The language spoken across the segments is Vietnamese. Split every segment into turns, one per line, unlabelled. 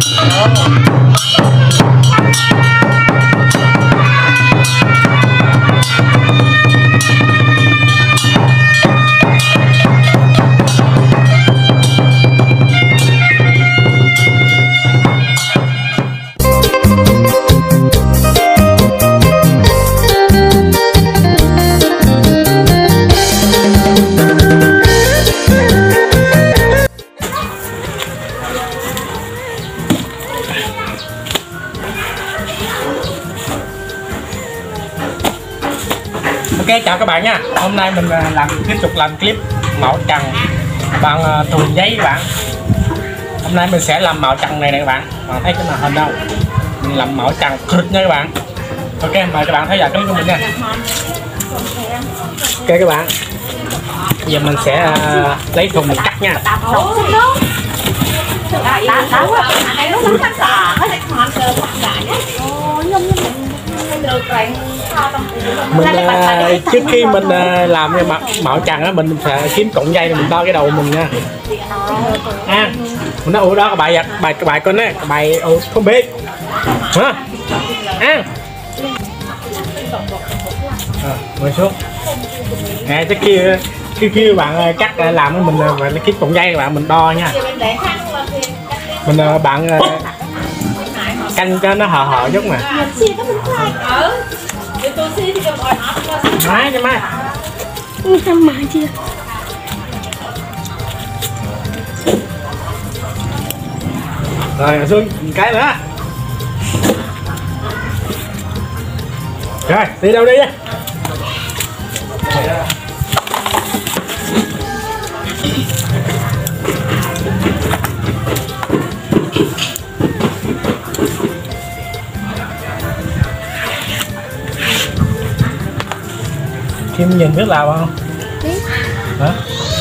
Ok chào các bạn nha. Hôm nay mình à, làm, tiếp tục làm clip màu trần bằng à, thùng giấy các bạn. Hôm nay mình sẽ làm màu trần này nè các bạn. Bạn thấy cái màn hình đâu? Mình làm màu trần cực nha các bạn. Ok, mời các bạn theo dõi clip của mình nha. Ok các bạn. Giờ mình sẽ à, lấy thùng mình cắt nha mình à, trước khi mình à, làm cái mạo, mạo trần á mình sẽ kiếm cọng dây mình đo cái đầu mình nha. À, mình nói ủa đó bài giật bài bài con á bài ủa không biết. Hả? À. à ngồi xuống. Nè trước khi khi khi bạn à, cắt à, làm mình à, phải kiếm cọng dây bạn mình đo nha. Mình à, bạn à, canh cho nó hờ hờ chút mà Mai cho mai.
Mà chưa?
Rồi một cái nữa. Rồi đi đâu đi? á Kim nhìn biết làm không?
Biết.
Hả?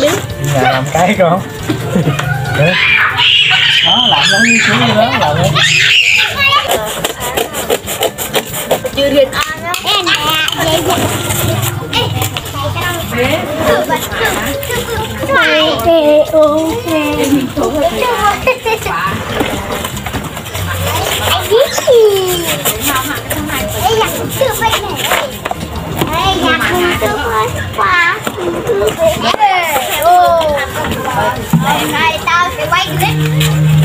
Biết.
Nhà làm cái con. Đó làm giống như chú lớn làm đấy
Chưa riêng ai á Em nè Vậy vậy Ok, ok Anh biết gì Đây là cũng chưa phải này đây là cũng chưa phải qua Đây tao sẽ quay clip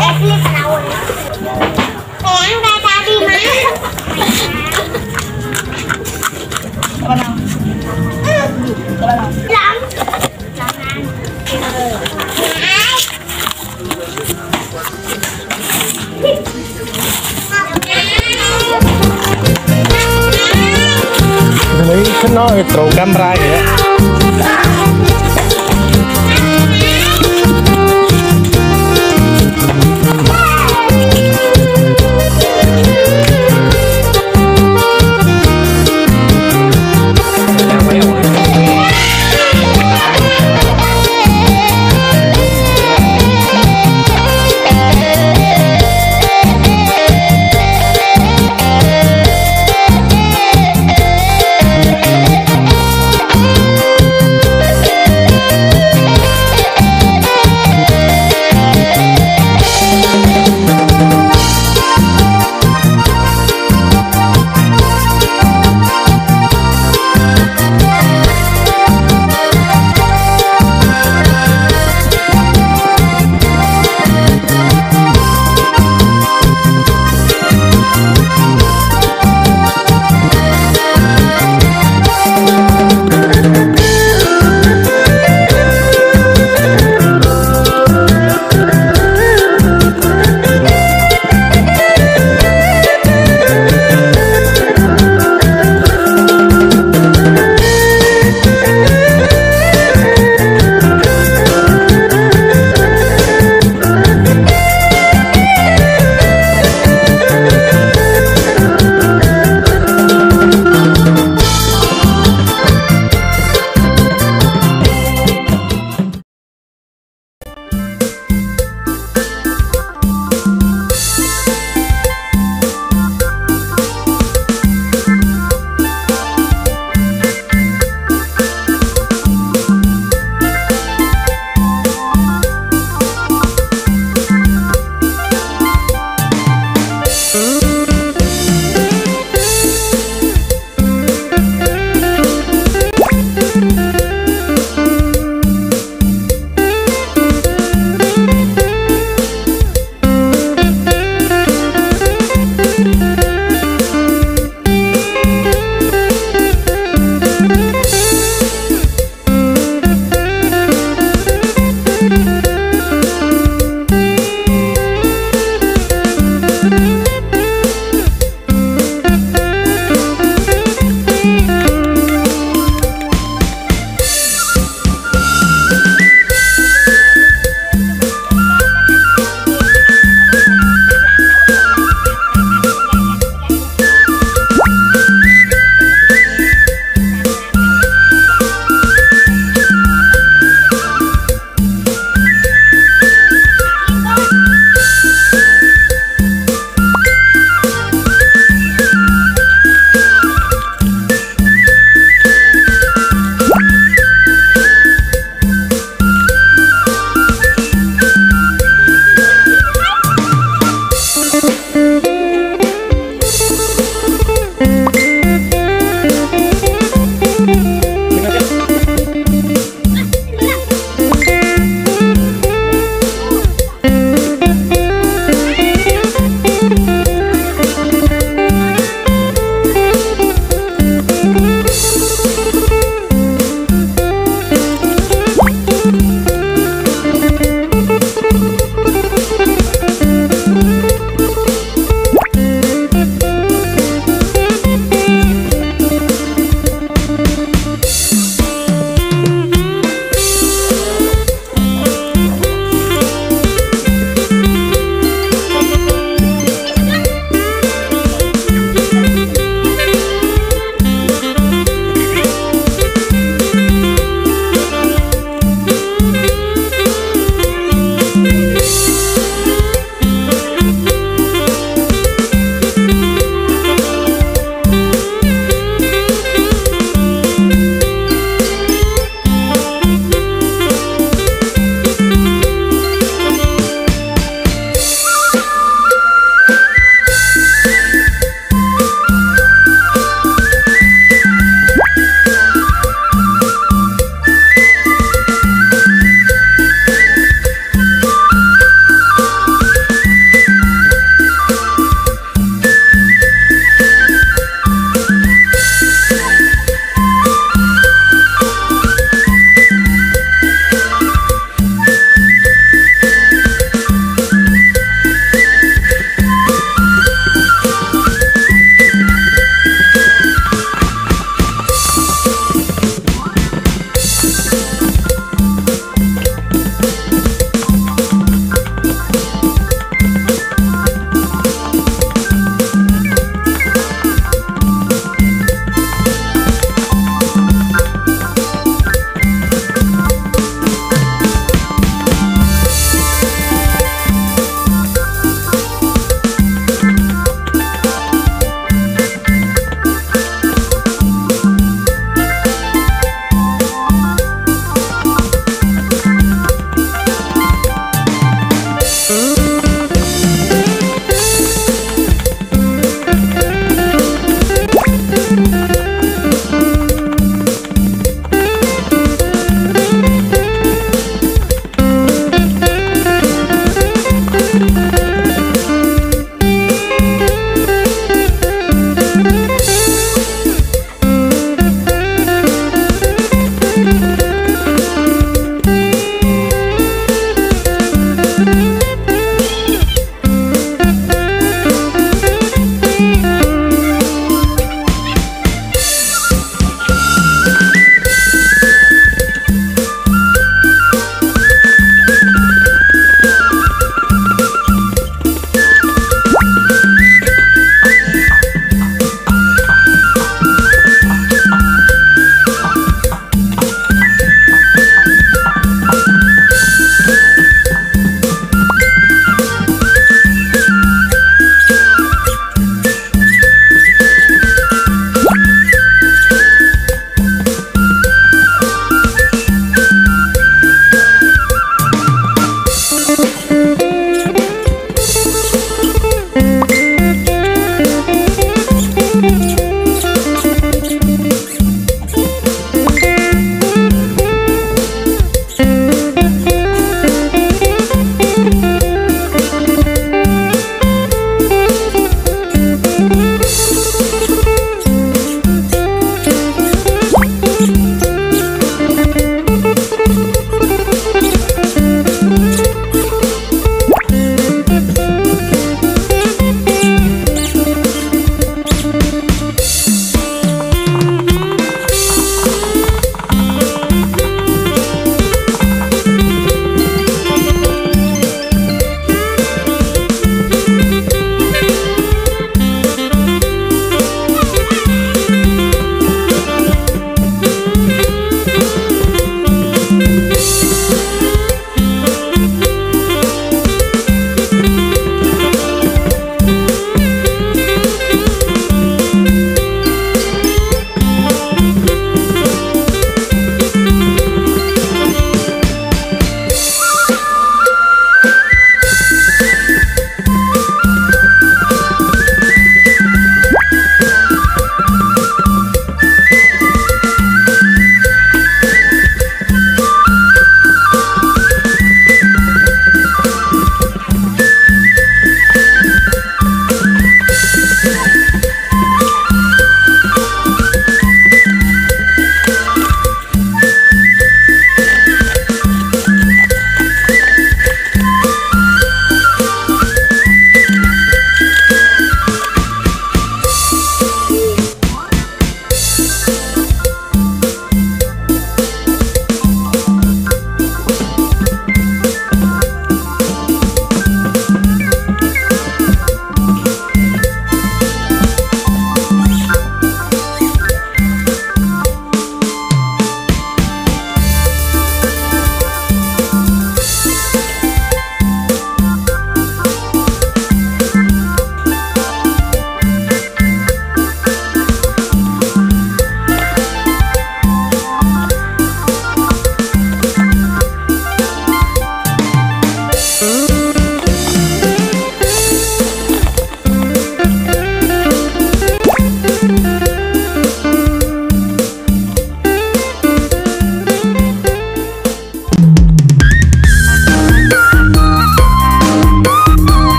Ê clip nào rồi ăn ra tao đi má
throw camera kìa